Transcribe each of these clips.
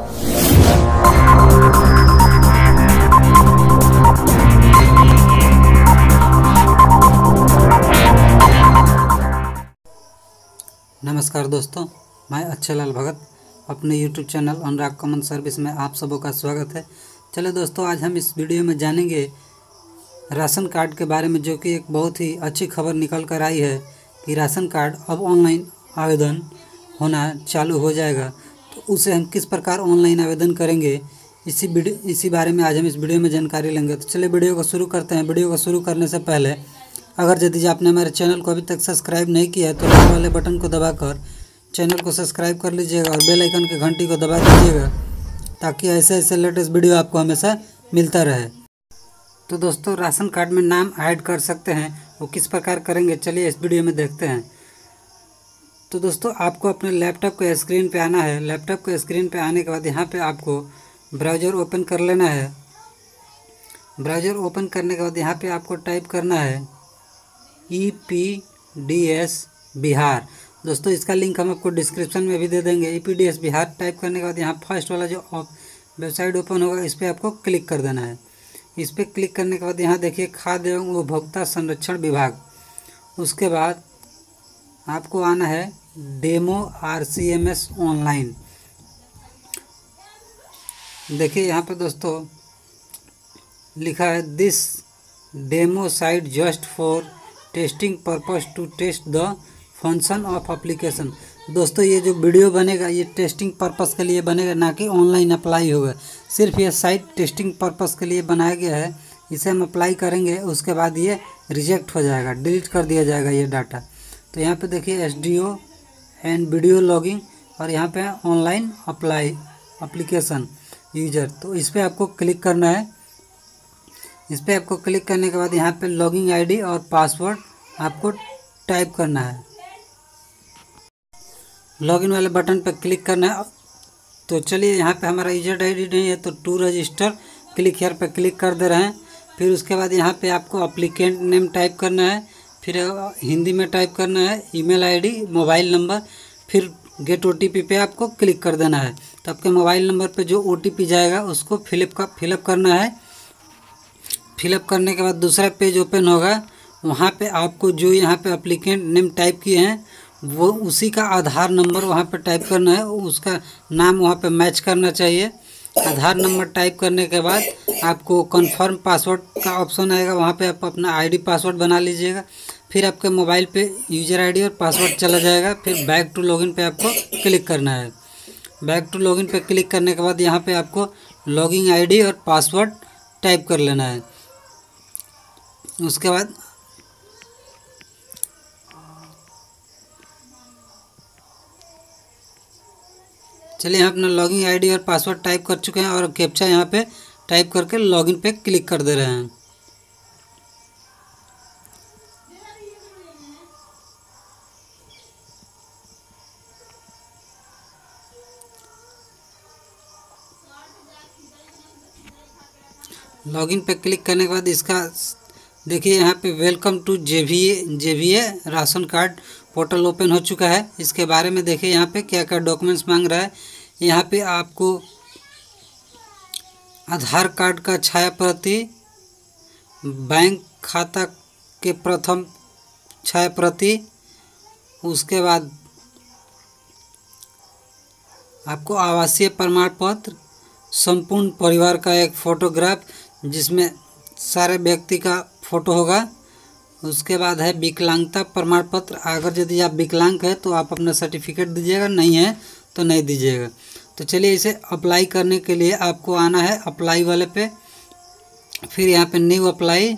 नमस्कार दोस्तों, मैं अच्छे लाल भगत, अपने YouTube channel Anurag common service में आप सबों का स्वागत है। चलो दोस्तों, आज हम इस वीडियो में जानेंगे राशन कार्ड के बारे में, जो कि एक बहुत ही अच्छी खबर निकल कर आई है कि राशन कार्ड अब ऑनलाइन आवेदन होना चालू हो जाएगा। उसे हम किस प्रकार ऑनलाइन आवेदन करेंगे, इसी वीडियो इसी बारे में आज हम इस वीडियो में जानकारी लेंगे। तो चलिए वीडियो को शुरू करते हैं। वीडियो को शुरू करने से पहले, अगर यदि आपने हमारे चैनल को अभी तक सब्सक्राइब नहीं किया है तो लाल वाले बटन को दबाकर चैनल को सब्सक्राइब कर लीजिएगा और बेल आइकन की घंटी को दबा दीजिएगा, ताकि ऐसे ऐसे लेटेस्ट वीडियो आपको हमेशा मिलता रहे। तो दोस्तों, राशन कार्ड में नाम ऐड कर सकते हैं। वो किस प्रकार करेंगे, चलिए इस वीडियो में देखते हैं। तो दोस्तों, आपको अपने लैपटॉप के स्क्रीन पे आना है। लैपटॉप के स्क्रीन पे आने के बाद यहाँ पे आपको ब्राउज़र ओपन कर लेना है। ब्राउज़र ओपन करने के बाद यहाँ पे आपको टाइप करना है E P D S Bihar. दोस्तों, इसका लिंक हम आपको डिस्क्रिप्शन में भी दे देंगे। E P D S Bihar type करने के बाद यहाँ फ़र्स्ट वाला जो वेबसाइट ओपन होगा, इस पर आपको क्लिक कर देना है। इस पर क्लिक करने के बाद यहाँ देखिए, खाद्य एवं उपभोक्ता संरक्षण विभाग। उसके बाद आपको आना है demo R C M S online. देखिए यहाँ पे दोस्तों, लिखा है this demo site just for testing purpose to test the function of application दोस्तों, ये जो वीडियो बनेगा, ये टेस्टिंग पर्पस के लिए बनेगा, ना कि ऑनलाइन अप्लाई होगा। सिर्फ़ ये साइट टेस्टिंग पर्पस के लिए बनाया गया है, इसे हम अप्लाई करेंगे, उसके बाद ये रिजेक्ट हो जाएगा डिलीट कर दिया जाएगा ये डाटा तो यहाँ पे देखिए S D O and video logging और यहाँ पे ऑनलाइन अप्लाई अप्लीकेशन यूज़र तो इस पर आपको क्लिक करना है। इस पर आपको क्लिक करने के बाद यहाँ पे लॉगिंग आईडी और पासवर्ड आपको टाइप करना है। लॉगिन वाले बटन पर क्लिक करना है। तो चलिए यहाँ पे हमारा यूज़र आईडी नहीं है तो टू रजिस्टर क्लिक हेयर पर क्लिक कर दे रहे हैं। फिर उसके बाद यहाँ पे आपको अप्लीकेंट नेम टाइप करना है। फिर हिंदी में टाइप करना है, ईमेल आईडी, मोबाइल नंबर, फिर गेट ओटीपी पे आपको क्लिक कर देना है। तो आपके मोबाइल नंबर पे जो ओटीपी जाएगा, उसको फिलअप का फिलअप करना है। फिलअप करने के बाद दूसरा पेज ओपन होगा। वहाँ पे आपको जो यहाँ पे अप्लीकेंट नेम टाइप किए हैं, वो उसी का आधार नंबर वहाँ पे टाइप करना है। उसका नाम वहाँ पे मैच करना चाहिए। आधार नंबर टाइप करने के बाद आपको कन्फर्म पासवर्ड का ऑप्शन आएगा। वहाँ पे आप अपना आईडी पासवर्ड बना लीजिएगा। फिर आपके मोबाइल पे यूज़र आईडी और पासवर्ड चला जाएगा। फिर बैक टू लॉगिन पे आपको क्लिक करना है। बैक टू लॉगिन पे क्लिक करने के बाद यहाँ पे आपको लॉगिंग आईडी और पासवर्ड टाइप कर लेना है। उसके बाद चलिए हम अपना लॉगिन आईडी और पासवर्ड टाइप कर चुके हैं और कैप्चा यहाँ पे टाइप करके लॉगिन पे क्लिक कर दे रहे हैं। लॉगिन पे क्लिक करने के बाद इसका देखिए यहाँ पे welcome to J V J ration card portal open हो चुका है। इसके बारे में देखिए यहाँ पे क्या क्या डॉक्यूमेंट्स मांग रहा है। यहाँ पे आपको आधार कार्ड का छाया प्रति बैंक खाता के प्रथम छाया प्रति उसके बाद आपको आवासीय प्रमाण पत्र संपूर्ण परिवार का एक फ़ोटोग्राफ, जिसमें सारे व्यक्ति का फ़ोटो होगा। उसके बाद है विकलांगता प्रमाण पत्र अगर यदि आप विकलांग है तो आप अपना सर्टिफिकेट दीजिएगा, नहीं है तो नहीं दीजिएगा। तो चलिए इसे अप्लाई करने के लिए आपको आना है अप्लाई वाले पे। फिर यहाँ पे न्यू अप्लाई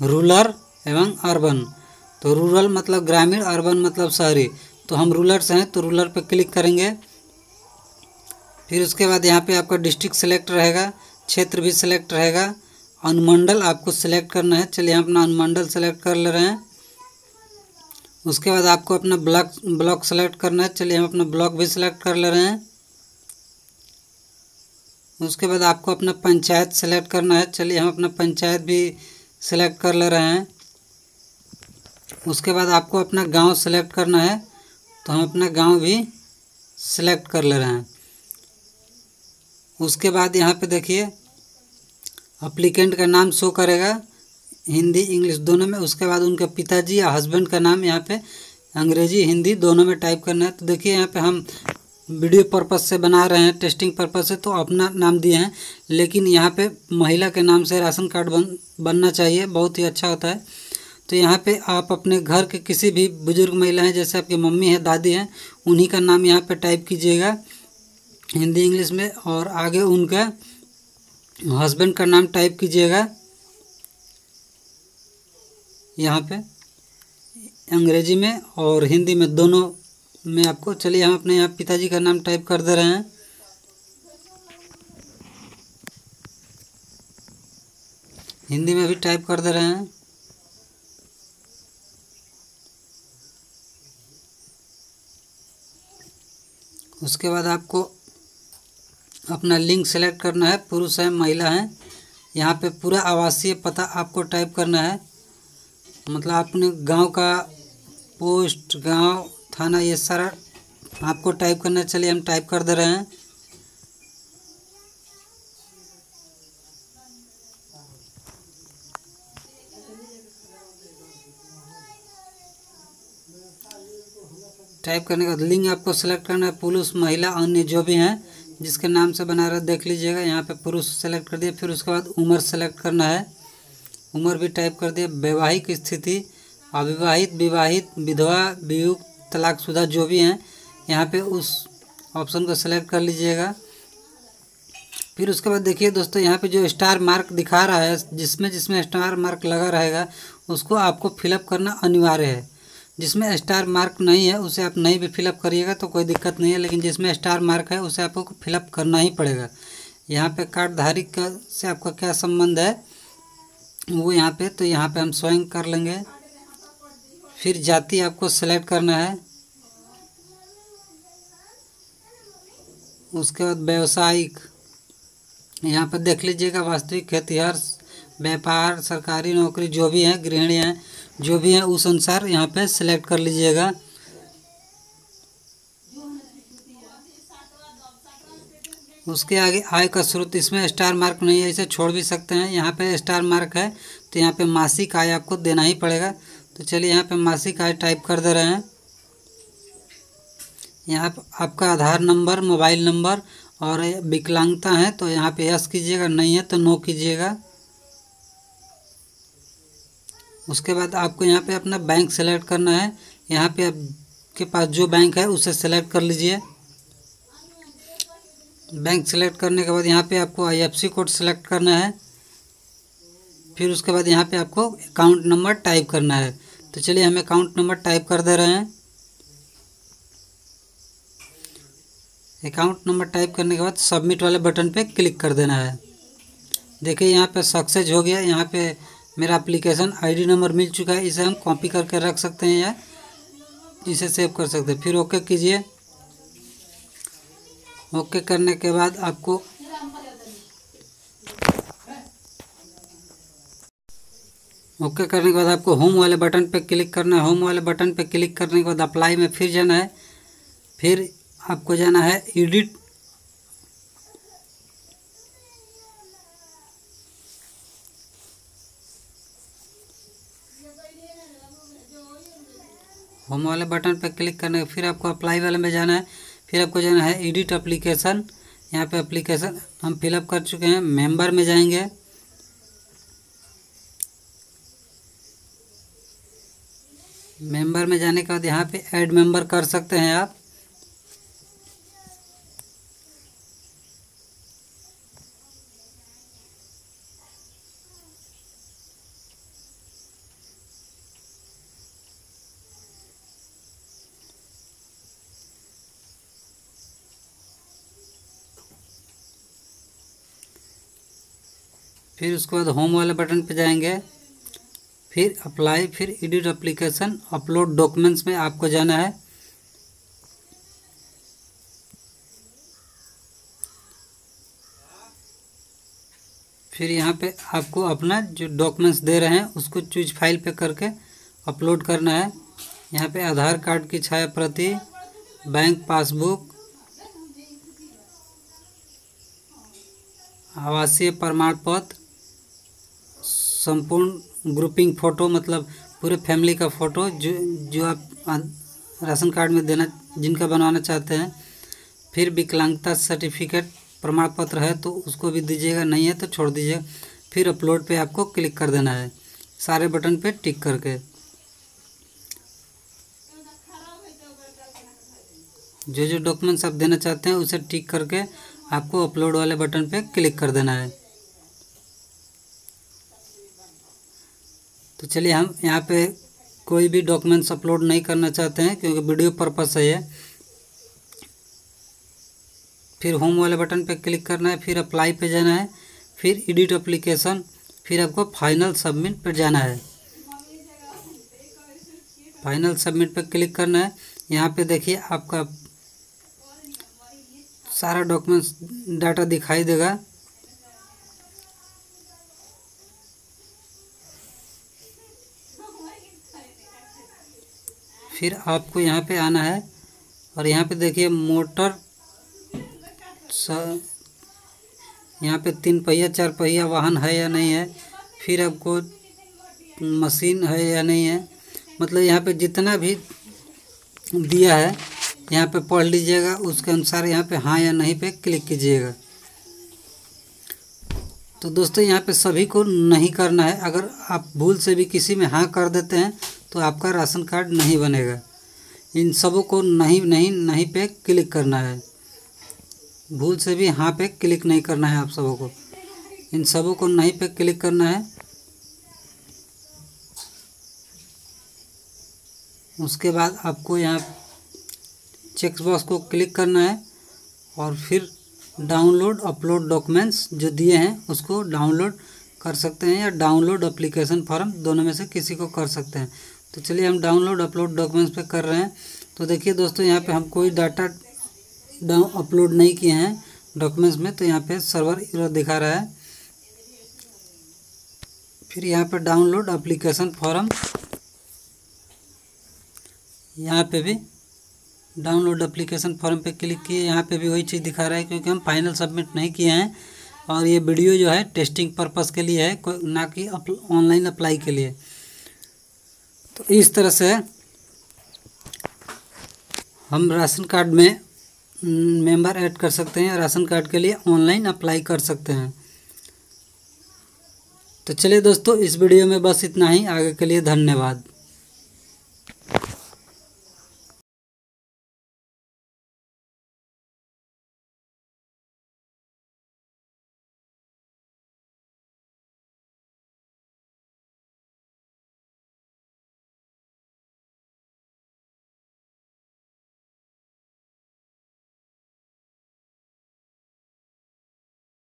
रूरल एवं अर्बन तो रूरल मतलब ग्रामीण अर्बन मतलब शहरी। तो हम रूरल से हैं तो रूलर पे क्लिक करेंगे। फिर उसके बाद यहाँ पे आपका डिस्ट्रिक्ट सेलेक्ट रहेगा, क्षेत्र भी सिलेक्ट रहेगा। अनुमंडल आपको सिलेक्ट करना है। चलिए हम अपना अनुमंडल सेलेक्ट कर ले रहे हैं। उसके बाद आपको अपना ब्लॉक ब्लॉक सेलेक्ट करना है। चलिए हम अपना ब्लॉक भी सिलेक्ट कर ले रहे हैं। उसके बाद आपको अपना पंचायत सेलेक्ट करना है। चलिए हम अपना पंचायत भी सेलेक्ट कर ले रहे हैं। उसके बाद आपको अपना गाँव सेलेक्ट करना है। तो हम अपना गाँव भी सिलेक्ट कर ले रहे हैं। उसके बाद यहाँ पे देखिए अप्लीकेंट का नाम शो करेगा, हिंदी इंग्लिश दोनों में, उसके बाद उनके पिताजी या हस्बैंड का नाम यहाँ पे अंग्रेज़ी, हिंदी दोनों में टाइप करना है। तो देखिए यहाँ पे हम वीडियो पर्पज़ से बना रहे हैं टेस्टिंग पर्पज़ से तो अपना नाम दिए हैं। लेकिन यहाँ पे महिला के नाम से राशन कार्ड बन, बनना चाहिए, बहुत ही अच्छा होता है। तो यहाँ पे आप अपने घर के किसी भी बुज़ुर्ग महिला हैं, जैसे आपकी मम्मी है, दादी हैं, उन्हीं का नाम यहाँ पे टाइप कीजिएगा, हिंदी इंग्लिश में, और आगे उनका हस्बैंड का नाम टाइप कीजिएगा। यहाँ पे अंग्रेज़ी में और हिंदी में दोनों में आपको, चलिए हम अपने यहाँ पिताजी का नाम टाइप कर दे रहे हैं। हिंदी में भी टाइप कर दे रहे हैं। उसके बाद आपको अपना लिंक सेलेक्ट करना है, पुरुष है, महिला है, यहाँ पे पूरा आवासीय पता आपको टाइप करना है। मतलब अपने गाँव का पोस्ट गाँव, थाना, ये सारा आपको टाइप करना चलिए हम टाइप कर दे रहे हैं। टाइप करने के लिंग आपको सेलेक्ट करना है, पुरुष, महिला, अन्य जो भी हैं जिसके नाम से बना रहा देख लीजिएगा, यहाँ पे पुरुष सेलेक्ट कर दिया, फिर उसके बाद उम्र सेलेक्ट करना है। उम्र भी टाइप कर दिया, वैवाहिक स्थिति, अविवाहित, विवाहित, विधवा, वियुक्त, तलाकशुदा जो भी हैं, यहाँ पे उस ऑप्शन को सेलेक्ट कर लीजिएगा। फिर उसके बाद देखिए दोस्तों, यहाँ पे जो स्टार मार्क दिखा रहा है, जिसमें जिसमें स्टार मार्क लगा रहेगा, उसको आपको फिलअप करना अनिवार्य है। जिसमें स्टार मार्क नहीं है, उसे आप नहीं भी फिलअप करिएगा तो कोई दिक्कत नहीं है, लेकिन जिसमें स्टार मार्क है, उसे आपको फिलअप करना ही पड़ेगा। यहाँ पे कार्डधारी का से आपका क्या संबंध है? वो यहाँ पे तो यहाँ पे हम स्वयं कर लेंगे। फिर जाति आपको सेलेक्ट करना है। उसके बाद व्यवसायिक। यहाँ पर देख लीजिएगा वास्तविक खेतीहर व्यापार, सरकारी नौकरी, जो भी है, गृहिणी हैं, जो भी है, उस अनुसार यहाँ पे सिलेक्ट कर लीजिएगा। उसके आगे आय का स्रोत, इसमें स्टार मार्क नहीं है, इसे छोड़ भी सकते हैं। यहाँ पे स्टार मार्क है तो यहाँ पे मासिक आय आपको देना ही पड़ेगा। तो चलिए यहाँ पे मासिक आय टाइप कर दे रहे हैं। यहाँ आपका आधार नंबर मोबाइल नंबर और विकलांगता है तो यहाँ पे यस कीजिएगा, नहीं है तो नो कीजिएगा। उसके बाद आपको यहाँ पे अपना बैंक सेलेक्ट करना है। यहाँ पे आपके पास जो बैंक है, उसे सेलेक्ट कर लीजिए। बैंक सेलेक्ट करने के बाद यहाँ पे आपको आईएफसी कोड सेलेक्ट करना है। फिर उसके बाद यहाँ पे आपको अकाउंट नंबर टाइप करना है। तो चलिए हम अकाउंट नंबर टाइप कर दे रहे हैं। अकाउंट नंबर टाइप करने के बाद सबमिट वाले बटन पे क्लिक कर देना है। देखिए यहाँ पे सक्सेस हो गया। यहाँ पे मेरा एप्लीकेशन आईडी नंबर मिल चुका है, इसे हम कॉपी करके रख सकते हैं या इसे सेव कर सकते हैं। फिर ओके कीजिए। ओके करने के बाद आपको ओके करने के बाद आपको होम वाले बटन पे क्लिक करना है। होम वाले बटन पे क्लिक करने के बाद अप्लाई में फिर जाना है। फिर आपको जाना है एडिट होम वाले बटन पर क्लिक करने फिर आपको अप्लाई वाले में जाना है। फिर आपको जाना है एडिट अप्लीकेशन यहाँ पे अप्लीकेशन हम फिलअप कर चुके हैं। मेंबर में जाएँगे। मेंबर में जाने के बाद यहाँ पे ऐड मेंबर कर सकते हैं आप। फिर उसके बाद होम वाले बटन पे जाएँगे। फिर अप्लाई फिर एडिट एप्लीकेशन अपलोड डॉक्यूमेंट्स में आपको जाना है। फिर यहाँ पे आपको अपना जो डॉक्यूमेंट्स दे रहे हैं, उसको चूज़ फ़ाइल पे करके अपलोड करना है। यहाँ पे आधार कार्ड की छाया प्रति बैंक पासबुक आवासीय प्रमाण पत्र संपूर्ण ग्रुपिंग फ़ोटो मतलब पूरे फैमिली का फ़ोटो जो जो आप राशन कार्ड में देना, जिनका बनवाना चाहते हैं, फिर विकलांगता सर्टिफिकेट प्रमाण पत्र है तो उसको भी दीजिएगा, नहीं है तो छोड़ दीजिएगा, फिर अपलोड पे आपको क्लिक कर देना है, सारे बटन पे टिक करके। जो जो डॉक्यूमेंट्स आप देना चाहते हैं, उसे टिक करके आपको अपलोड वाले बटन पे क्लिक कर देना है। तो चलिए हम यहाँ पे कोई भी डॉक्यूमेंट्स अपलोड नहीं करना चाहते हैं, क्योंकि वीडियो पर्पस है ये। फिर होम वाले बटन पे क्लिक करना है, फिर अप्लाई पे जाना है, फिर एडिट एप्लीकेशन फिर आपको फाइनल सबमिट पर जाना है। फाइनल सबमिट पर क्लिक करना है। यहाँ पे देखिए आपका सारा डॉक्यूमेंट्स डाटा दिखाई देगा। फिर आपको यहाँ पे आना है और यहाँ पे देखिए मोटर यहाँ पे तीन पहिया, चार पहिया वाहन है या नहीं है, फिर आपको मशीन है या नहीं है मतलब यहाँ पे जितना भी दिया है, यहाँ पे पढ़ लीजिएगा, उसके अनुसार यहाँ पे हाँ या नहीं पे क्लिक कीजिएगा। तो दोस्तों, यहाँ पे सभी को नहीं करना है, अगर आप भूल से भी किसी में हाँ कर देते हैं तो आपका राशन कार्ड नहीं बनेगा। इन सबों को नहीं नहीं नहीं पे क्लिक करना है। भूल से भी हाँ पे क्लिक नहीं करना है आप सबों को। इन सबों को नहीं पे क्लिक करना है। उसके बाद आपको यहाँ चेक बॉक्स को क्लिक करना है और फिर डाउनलोड अपलोड डॉक्यूमेंट्स जो दिए हैं उसको डाउनलोड कर सकते हैं या डाउनलोड अप्लीकेशन फॉर्म दोनों में से किसी को कर सकते हैं। तो चलिए हम डाउनलोड अपलोड डॉक्यूमेंट्स पे कर रहे हैं। तो देखिए दोस्तों, यहाँ पे हम कोई डाटा डाउन अपलोड नहीं किए हैं डॉक्यूमेंट्स में तो यहाँ पे सर्वर एरर दिखा रहा है। फिर यहाँ पे डाउनलोड अप्लीकेशन फॉर्म यहाँ पे भी डाउनलोड अप्लीकेशन फॉर्म पे क्लिक किए। यहाँ पे भी वही चीज़ दिखा रहा है, क्योंकि हम फाइनल सबमिट नहीं किए हैं। और ये वीडियो जो है टेस्टिंग पर्पज़ के लिए है ना कि ऑनलाइन अप्लाई के लिए। तो इस तरह से हम राशन कार्ड में मेंबर ऐड कर सकते हैं, राशन कार्ड के लिए ऑनलाइन अप्लाई कर सकते हैं। तो चलिए दोस्तों, इस वीडियो में बस इतना ही। आगे के लिए धन्यवाद।